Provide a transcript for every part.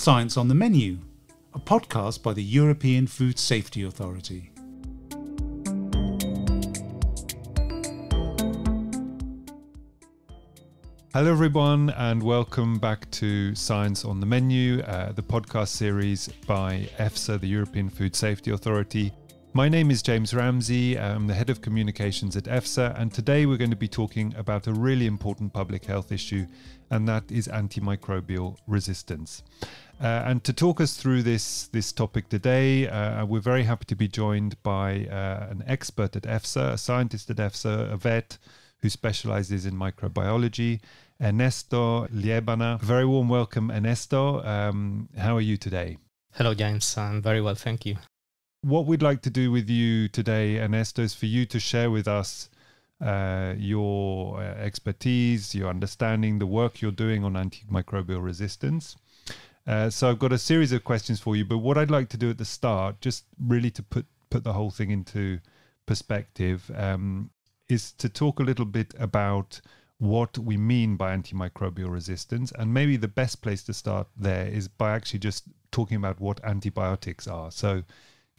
Science on the Menu, a podcast by the European Food Safety Authority. Hello, everyone, and welcome back to Science on the Menu, uh, the podcast series by EFSA, the European Food Safety Authority. My name is James Ramsey. I'm the head of communications at EFSA, and today we're going to be talking about a really important public health issue, and that is antimicrobial resistance. Uh, and to talk us through this this topic today, uh, we're very happy to be joined by uh, an expert at EFSA, a scientist at EFSA, a vet who specializes in microbiology, Ernesto Liebana. Very warm welcome, Ernesto. Um, how are you today? Hello, James. I'm very well, thank you. What we'd like to do with you today, Ernesto, is for you to share with us uh, your uh, expertise, your understanding, the work you're doing on antimicrobial resistance. Uh, so I've got a series of questions for you, but what I'd like to do at the start, just really to put put the whole thing into perspective, um, is to talk a little bit about what we mean by antimicrobial resistance. And maybe the best place to start there is by actually just talking about what antibiotics are. So,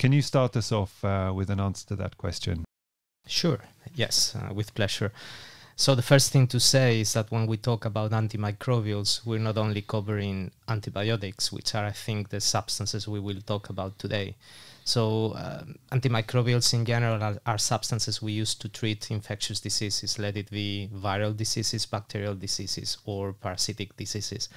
can you start us off uh, with an answer to that question? Sure, yes, uh, with pleasure. So, the first thing to say is that when we talk about antimicrobials, we're not only covering antibiotics, which are, I think, the substances we will talk about today. So, um, antimicrobials in general are, are, substances we use to treat infectious diseases, let it be viral diseases, bacterial diseases, or parasitic diseases.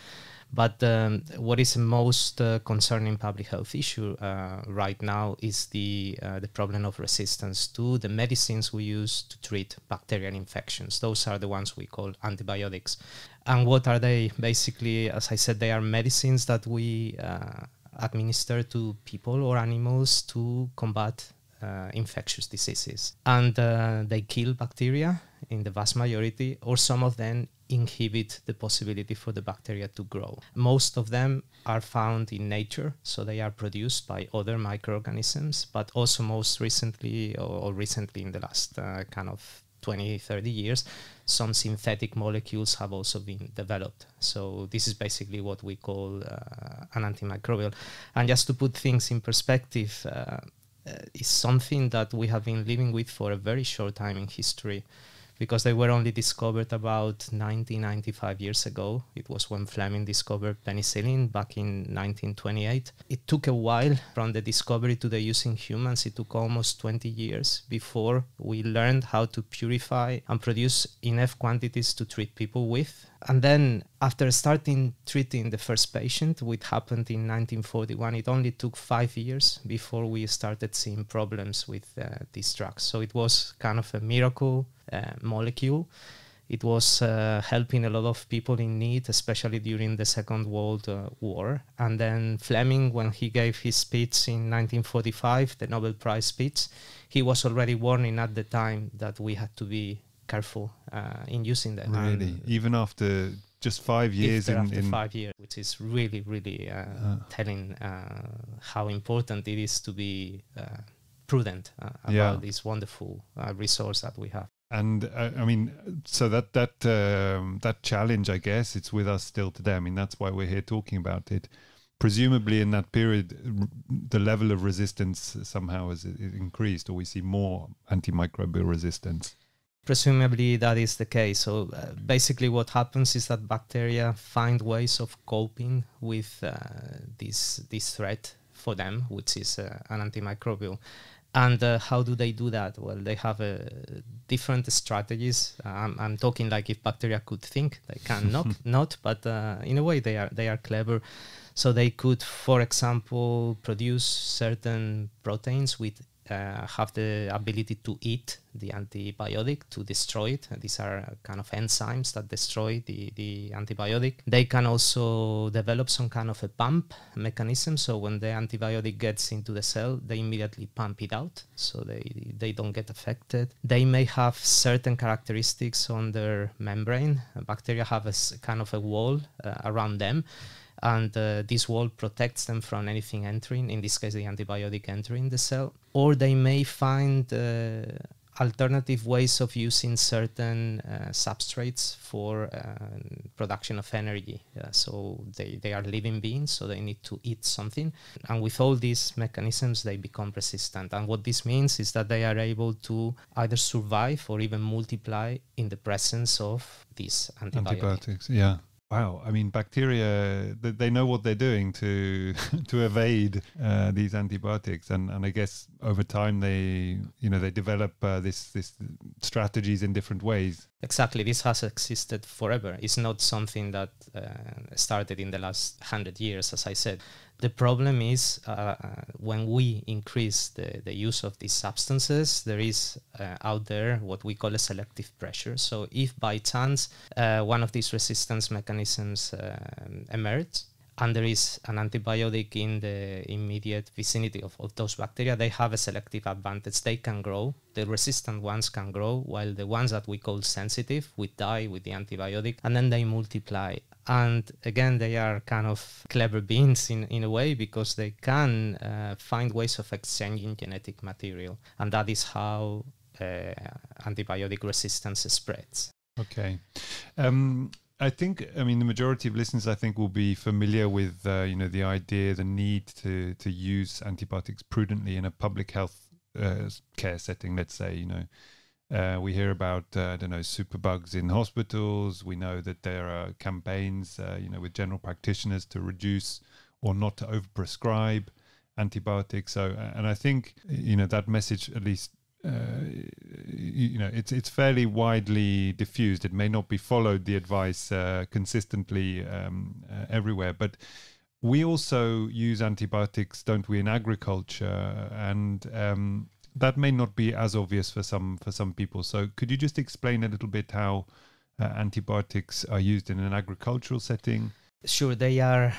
But um, what is the most uh, concerning public health issue uh, right now is the uh, the problem of resistance to the medicines we use to treat bacterial infections. Those are the ones we call antibiotics. And what are they? Basically, as I said, they are medicines that we uh, administer to people or animals to combat uh, infectious diseases. And uh, they kill bacteria in the vast majority, or some of them inhibit the possibility for the bacteria to grow. Most of them are found in nature, so they are produced by other microorganisms, but also most recently, or recently in the last uh, kind of 20, 30 years, some synthetic molecules have also been developed. So this is basically what we call uh, an antimicrobial. And just to put things in perspective, uh, uh, is something that we have been living with for a very short time in history because they were only discovered about 90, 95 years ago. It was when Fleming discovered penicillin back in 1928. It took a while from the discovery to the use in humans. It took almost 20 years before we learned how to purify and produce enough quantities to treat people with. And then, after starting treating the first patient, which happened in 1941, it only took five years before we started seeing problems with uh, these drugs. So it was kind of a miracle uh, molecule. It was uh, helping a lot of people in need, especially during the Second World uh, War. And then Fleming, when he gave his speech in 1945, the Nobel Prize speech, he was already warning at the time that we had to be careful uh, in using them. Really, and even after just five years in, after in five years, which is really, really uh, uh. telling uh, how important it is to be prudent about yeah. this wonderful resource that we have and uh, I mean, so that that um, that challenge, I guess, it's with us still today. I mean, that's why we're here talking about it. Presumably, in that period, the level of resistance somehow has increased, or we see more antimicrobial resistance. Presumably, that is the case. So, uh, basically, what happens is that bacteria find ways of coping with uh, this this threat for them, which is uh, an antimicrobial and uh, how do they do that? Well, they have uh, different strategies. I'm, I'm, talking like if bacteria could think, they can not, not, but uh, in a way they are they are clever. So they could, for example, produce certain proteins with uh, have the ability to eat the antibiotic to destroy it. These are kind of enzymes that destroy the, the antibiotic. They can also develop some kind of a pump mechanism. So when the antibiotic gets into the cell, they immediately pump it out so they, they don't get affected. They may have certain characteristics on their membrane. Bacteria have a kind of a wall uh, around them and uh, this wall protects them from anything entering, in this case, the antibiotic entering the cell. Or they may find uh, alternative ways of using certain uh, substrates for uh, production of energy. Uh, so they, they are living beings, so they need to eat something. And with all these mechanisms, they become resistant. And what this means is that they are able to either survive or even multiply in the presence of these antibiotics. Antibiotics, yeah. Wow, I mean, bacteria they know what they're doing to to evade uh, these antibiotics, and, and I guess over time they you know they develop uh, this this strategies in different ways. Exactly, this has existed forever. It's not something that uh, started in the last hundred years, as I said. The problem is uh, when we increase the, the use of these substances, there is uh, out there what we call a selective pressure. So, if by chance uh, one of these resistance mechanisms um, emerge, and there is an antibiotic in the immediate vicinity of, of those bacteria, they have a selective advantage. They can grow. The resistant ones can grow, while the ones that we call sensitive would die with the antibiotic, and then they multiply and again they are kind of clever beings in, in a way because they can uh, find ways of exchanging genetic material and that is how uh, antibiotic resistance spreads okay um, I think, I mean, the majority of listeners, I think, will be familiar with, uh, you know, the idea, the need to to use antibiotics prudently in a public health uh, care setting. Let's say, you know, uh, we hear about uh, I don't know superbugs in hospitals. We know that there are campaigns, uh, you know, with general practitioners to reduce or not to overprescribe antibiotics. So, uh, and I think you know that message at least. Uh, you know, it's it's fairly widely diffused. It may not be followed the advice uh, consistently um, everywhere, but we also use antibiotics, don't we, in agriculture? And um, that may not be as obvious for some for some people. So could you just explain a little bit how uh, antibiotics are used in an agricultural setting? Sure, they are.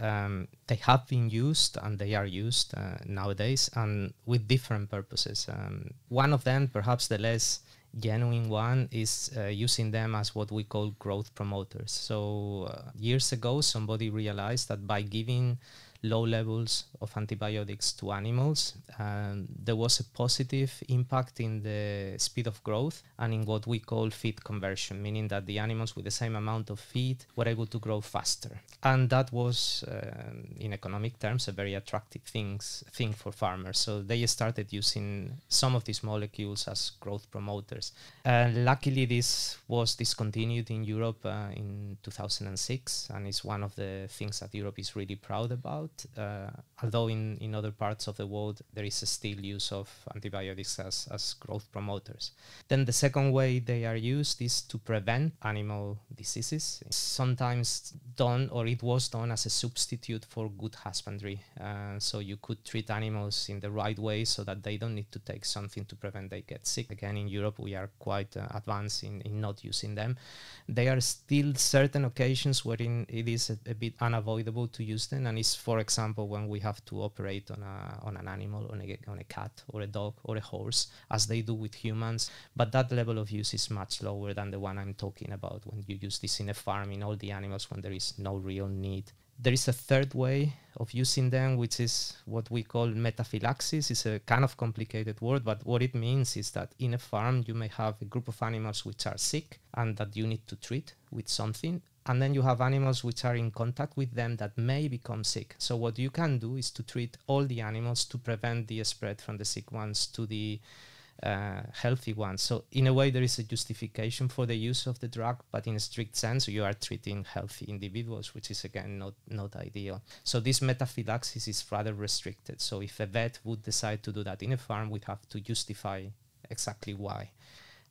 Um, they have been used and they are used uh, nowadays and with different purposes. Um, one of them, perhaps the less genuine one, is uh, using them as what we call growth promoters. So uh, years ago, somebody realized that by giving low levels of antibiotics to animals. And there was a positive impact in the speed of growth and in what we call feed conversion, meaning that the animals with the same amount of feed were able to grow faster. And that was, uh, in economic terms, a very attractive things, thing for farmers. So they started using some of these molecules as growth promoters. Uh, luckily, this was discontinued in Europe uh, in 2006, and it's one of the things that Europe is really proud about uh, although in, in other parts of the world there is still use of antibiotics as, as growth promoters. Then the second way they are used is to prevent animal diseases. It's sometimes done or it was done as a substitute for good husbandry. Uh, so you could treat animals in the right way so that they don't need to take something to prevent they get sick. Again, in Europe we are quite uh, advanced in, in not using them. There are still certain occasions wherein it is a, a bit unavoidable to use them and it's for example when we have to operate on a on an animal on a, on a cat or a dog or a horse as they do with humans but that level of use is much lower than the one i'm talking about when you use this in a farm in all the animals when there is no real need there is a third way of using them, which is what we call metaphylaxis. It's a kind of complicated word, but what it means is that in a farm you may have a group of animals which are sick and that you need to treat with something and then you have animals which are in contact with them that may become sick. So what you can do is to treat all the animals to prevent the spread from the sick ones to the uh, healthy ones. So in a way, there is a justification for the use of the drug, but in a strict sense, you are treating healthy individuals, which is again not not ideal. So this metaphylaxis is rather restricted. So if a vet would decide to do that in a farm, we have to justify exactly why.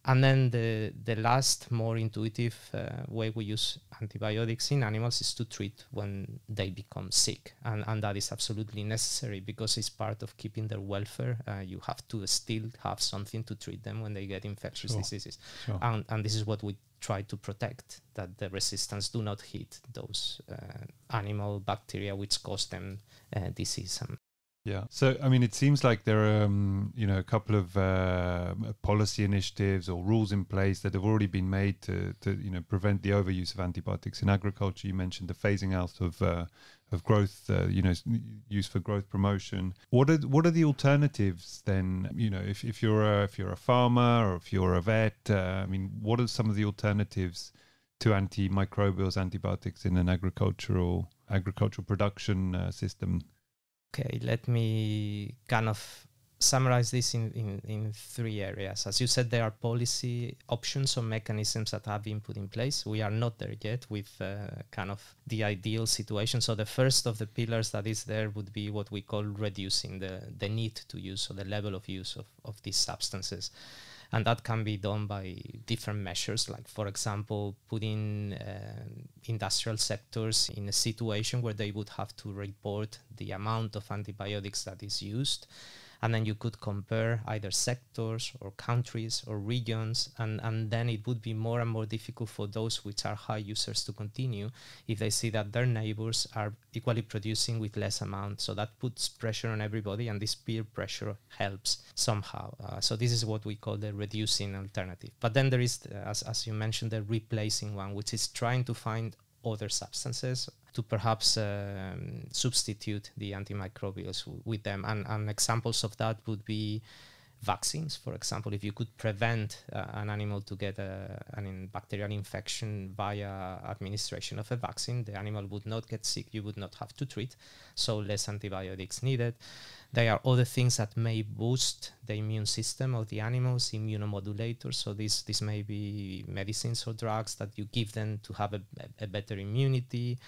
And then the, the last, more intuitive uh, way we use antibiotics in animals is to treat when they become sick. And, and that is absolutely necessary because it's part of keeping their welfare. Uh, you have to still have something to treat them when they get infectious sure. diseases. Sure. And, and this is what we try to protect that the resistance do not hit those uh, animal bacteria which cause them uh, disease. Um, yeah. So, I mean, it seems like there are, um, you know, a couple of uh, policy initiatives or rules in place that have already been made to, to, you know, prevent the overuse of antibiotics in agriculture. You mentioned the phasing out of uh, of growth, uh, you know, used for growth promotion. What are what are the alternatives then? You know, if, if you're a, if you're a farmer or if you're a vet, uh, I mean, what are some of the alternatives to antimicrobials, antibiotics in an agricultural agricultural production uh, system? Okay, let me kind of summarize this in, in, in three areas. As you said, there are policy options or mechanisms that have been put in place. We are not there yet with uh, kind of the ideal situation. So the first of the pillars that is there would be what we call reducing the, the need to use or the level of use of, of these substances. And that can be done by different measures, like, for example, putting uh, industrial sectors in a situation where they would have to report the amount of antibiotics that is used and then you could compare either sectors or countries or regions and, and then it would be more and more difficult for those which are high users to continue if they see that their neighbors are equally producing with less amount. So that puts pressure on everybody and this peer pressure helps somehow. Uh, so this is what we call the reducing alternative. But then there is as, as you mentioned the replacing one which is trying to find other substances to perhaps um, substitute the antimicrobials with them. And, and, examples of that would be vaccines, for example. If you could prevent uh, an animal to get a, an bacterial infection via administration of a vaccine, the animal would not get sick. You would not have to treat, so less antibiotics needed. There are other things that may boost the immune system of the animals, immunomodulators. So this this may be medicines or drugs that you give them to have a, a better immunity.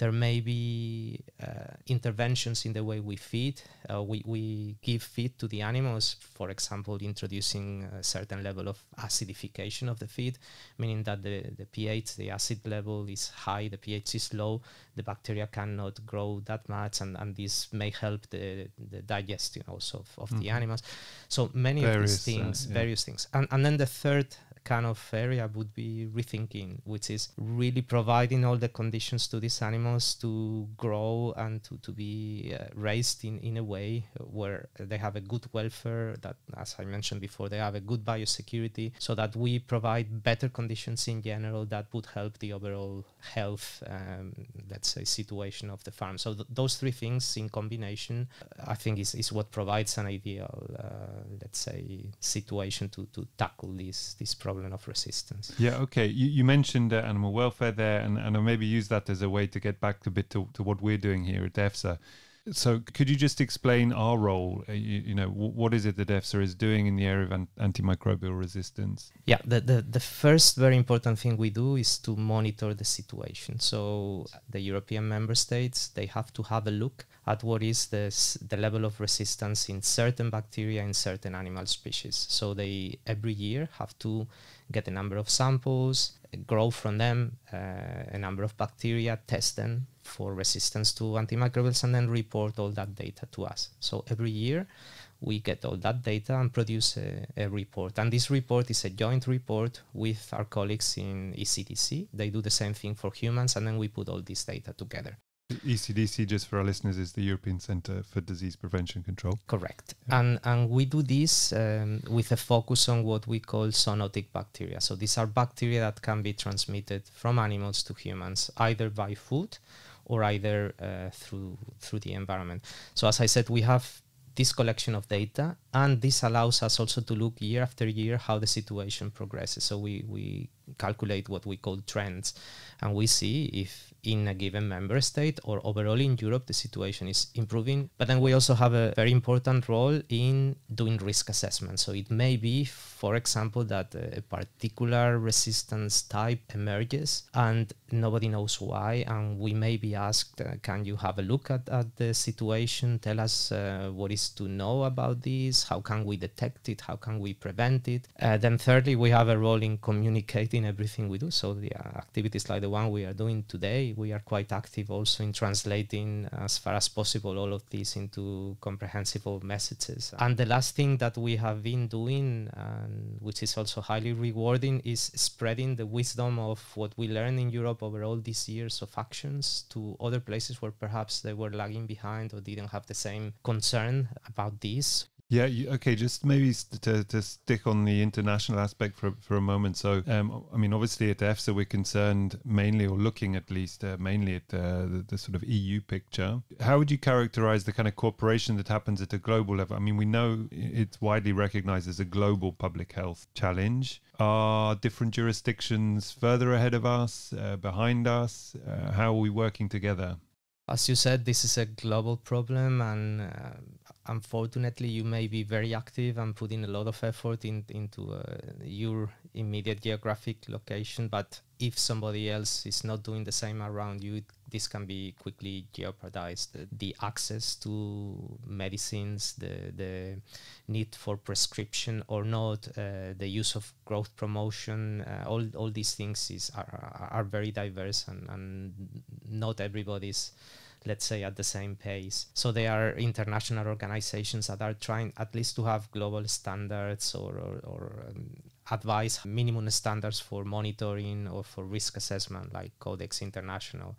There may be uh, interventions in the way we feed. Uh, we, we give feed to the animals, for example, introducing a certain level of acidification of the feed, meaning that the, the pH, the acid level is high, the pH is low, the bacteria cannot grow that much, and, and this may help the, the digestion also of, of mm-hmm. the animals. So many various, of these uh, things, uh, yeah. various things. And, and then the third kind of area would be rethinking, which is really providing all the conditions to these animals to grow and to, to be uh, raised in, in a way where they have a good welfare, that, as I mentioned before, they have a good biosecurity, so that we provide better conditions in general that would help the overall health, um, let's say, situation of the farm. So th- those three things in combination, I think, is, is what provides an ideal, uh, let's say, situation to, to tackle this, this problem problem of resistance. Yeah, okay. You, you mentioned uh, animal welfare there, and, and I'll maybe use that as a way to get back a bit to, to what we're doing here at EFSA. So, could you just explain our role? Uh, you, you, know, what is it that EFSA is doing in the area of an- antimicrobial resistance? Yeah, the, the, the first very important thing we do is to monitor the situation. So, the European member states they have to have a look at what is the the level of resistance in certain bacteria in certain animal species. So, they every year have to get a number of samples, grow from them uh, a number of bacteria, test them for resistance to antimicrobials, and then report all that data to us. So every year we get all that data and produce a, a, report. And this report is a joint report with our colleagues in ECDC. They do the same thing for humans, and then we put all this data together. ECDC, just for our listeners, is the European Centre for Disease Prevention Control. Correct. Yeah. And, and we do this um, with a focus on what we call zoonotic bacteria. So these are bacteria that can be transmitted from animals to humans, either by food or either uh, through, through the environment. So as I said, we have this collection of data and this allows us also to look year after year how the situation progresses so we, we calculate what we call trends and we see if in a given member state or overall in Europe the situation is improving. But then we also have a very important role in doing risk assessment. So it may be, for example, that a particular resistance type emerges and nobody knows why. And we may be asked, uh, can you have a look at, at the situation? Tell us uh, what is to know about this? How can we detect it? How can we prevent it? Uh, then thirdly, we have a role in communicating everything we do. So the uh, activities like the one we are doing today we are quite active also in translating as far as possible all of this into comprehensible messages. And the last thing that we have been doing, and which is also highly rewarding, is spreading the wisdom of what we learned in Europe over all these years of actions to other places where perhaps they were lagging behind or didn't have the same concern about this. Yeah, okay, just maybe to, to stick on the international aspect for, for a moment. So, um, I mean, obviously at EFSA, we're concerned mainly, or looking at least, uh, mainly at uh, the, the, sort of EU picture. How would you characterize the kind of cooperation that happens at a global level? I mean, we know it's widely recognized as a global public health challenge. Are different jurisdictions further ahead of us, uh, behind us? Uh, how are we working together? As you said, this is a global problem, and uh, unfortunately, you may be very active and putting a lot of effort in, into uh, your immediate geographic location. But if somebody else is not doing the same around you, this can be quickly jeopardized. The access to medicines, the the need for prescription or not, uh, the use of growth promotion, uh, all all these things is are, are very diverse and, and not everybody's let's say at the same pace so they are international organizations that are trying at least to have global standards or, or, or um, advise minimum standards for monitoring or for risk assessment like codex international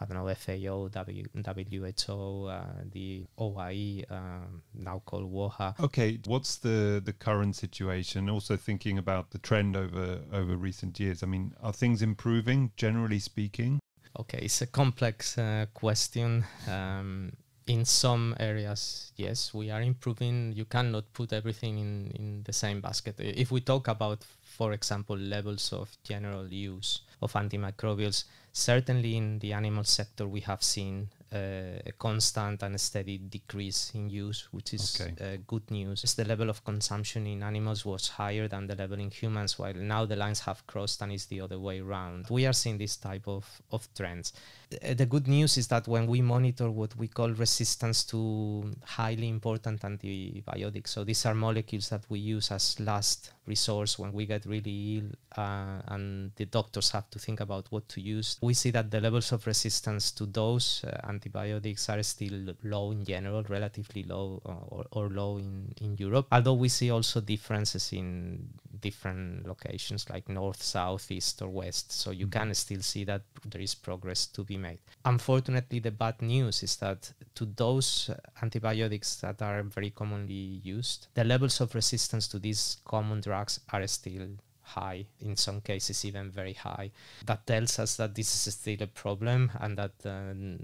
I don't know, FAO, w, WHO, uh, the OIE, um, now called WOAH. Okay, what's the, the current situation? Also thinking about the trend over over recent years. I mean, are things improving, generally speaking? Okay, it's a complex uh, question. Um, in some areas, yes, we are improving. You cannot put everything in, in the same basket. If we talk about, for example, levels of general use of antimicrobials, certainly in the animal sector, we have seen a constant and a steady decrease in use, which is okay. uh, good news. The level of consumption in animals was higher than the level in humans, while now the lines have crossed and it's the other way around. We are seeing this type of, of trends. The good news is that when we monitor what we call resistance to highly important antibiotics, so these are molecules that we use as last resource when we get really ill uh, and the doctors have to think about what to use, we see that the levels of resistance to those uh, antibiotics are still low in general, relatively low uh, or, or low in, in Europe, although we see also differences in different locations like north, south, east, or west. So you mm-hmm. can still see that there is progress to be made. Unfortunately, the bad news is that to those antibiotics that are very commonly used, the levels of resistance to these common drugs are still high, in some cases even very high. That tells us that this is still a problem and that um,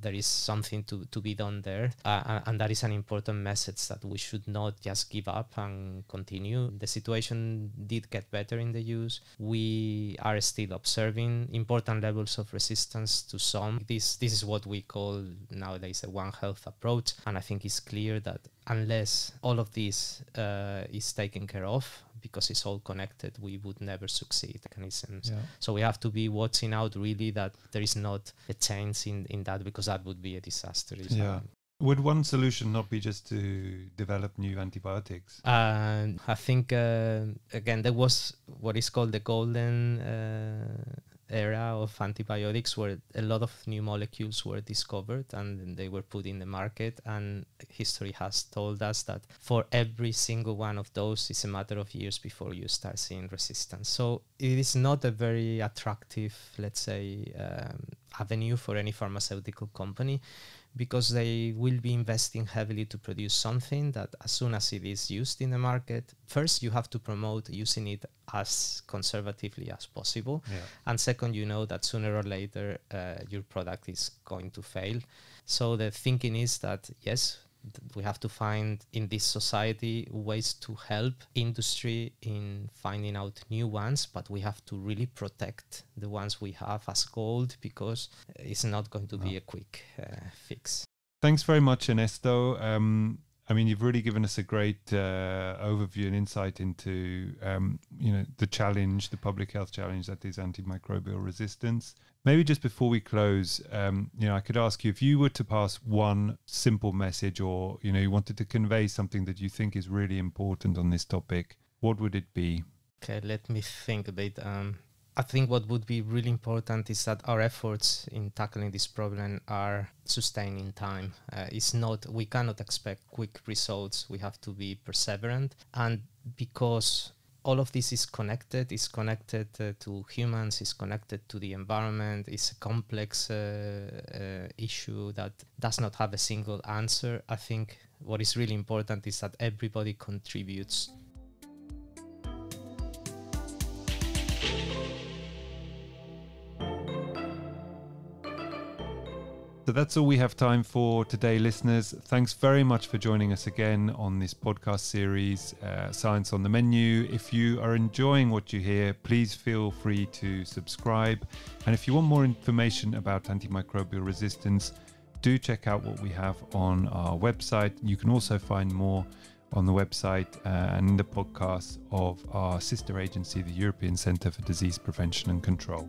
there is something to, to be done there. Uh, and that is an important message that we should not just give up and continue. The situation did get better in the use. We are still observing important levels of resistance to some. This, this is what we call nowadays a One Health approach. And I think it's clear that unless all of this uh, is taken care of, because it's all connected, we would never succeed mechanisms. Yeah. So we have to be watching out really that there is not a change in, in that because that would be a disaster. Yeah. Would one solution not be just to develop new antibiotics? Uh, I think, uh, again, there was what is called the golden uh, era of antibiotics where a lot of new molecules were discovered and they were put in the market. And history has told us that for every single one of those it's a matter of years before you start seeing resistance. So it is not a very attractive let's say um, avenue for any pharmaceutical company because they will be investing heavily to produce something that as soon as it is used in the market first you have to promote using it as conservatively as possible yeah. and second you know that sooner or later uh, your product is going to fail so the thinking is that yes we have to find in this society ways to help industry in finding out new ones but we have to really protect the ones we have as gold because it's not going to be a quick uh, fix. Thanks very much ernesto. Um, I mean, you've really given us a great uh, overview and insight into, um, you know, the challenge, the public health challenge that is antimicrobial resistance. Maybe just before we close, um, you know, I could ask you if you were to pass one simple message, or you know, you wanted to convey something that you think is really important on this topic. What would it be? Okay, let me think a bit. Um, I think what would be really important is that our efforts in tackling this problem are sustained in time. Uh, it's not we cannot expect quick results. We have to be perseverant, and because all of this is connected, is connected uh, to humans, is connected to the environment. It's a complex uh, uh issue that does not have a single answer. I think what is really important is that everybody contributes. So that's all we have time for today, listeners. Thanks very much for joining us again on this podcast series, uh, Science on the Menu. If you are enjoying what you hear, please feel free to subscribe. And if you want more information about antimicrobial resistance, do check out what we have on our website. You can also find more on the website uh, and the podcast of our sister agency, the European Centre for Disease Prevention and Control.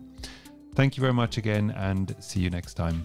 Thank you very much again, and see you next time.